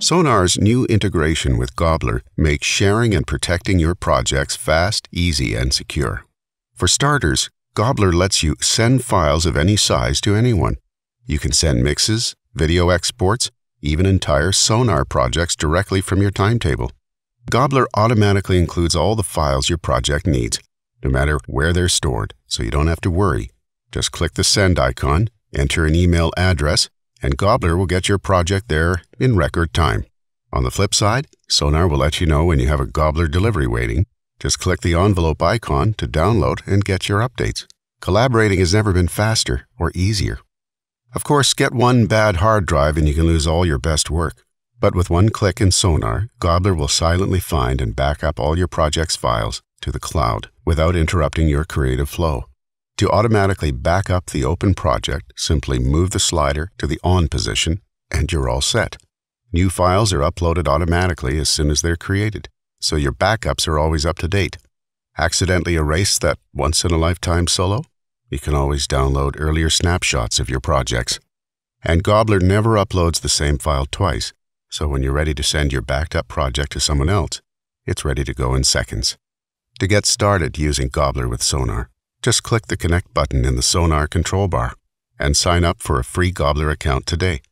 Sonar's new integration with Gobbler makes sharing and protecting your projects fast, easy, and secure. For starters, Gobbler lets you send files of any size to anyone. You can send mixes, video exports, even entire Sonar projects directly from your timetable. Gobbler automatically includes all the files your project needs, no matter where they're stored, so you don't have to worry. Just click the send icon, enter an email address, and Gobbler will get your project there in record time. On the flip side, Sonar will let you know when you have a Gobbler delivery waiting. Just click the envelope icon to download and get your updates. Collaborating has never been faster or easier. Of course, get one bad hard drive and you can lose all your best work. But with one click in Sonar, Gobbler will silently find and back up all your project's files to the cloud without interrupting your creative flow. To automatically back up the open project, simply move the slider to the On position and you're all set. New files are uploaded automatically as soon as they're created, so your backups are always up to date. Accidentally erase that once-in-a-lifetime solo? You can always download earlier snapshots of your projects. And Gobbler never uploads the same file twice, so when you're ready to send your backed up project to someone else, it's ready to go in seconds. To get started using Gobbler with Sonar, just click the Connect button in the Sonar control bar and sign up for a free Gobbler account today.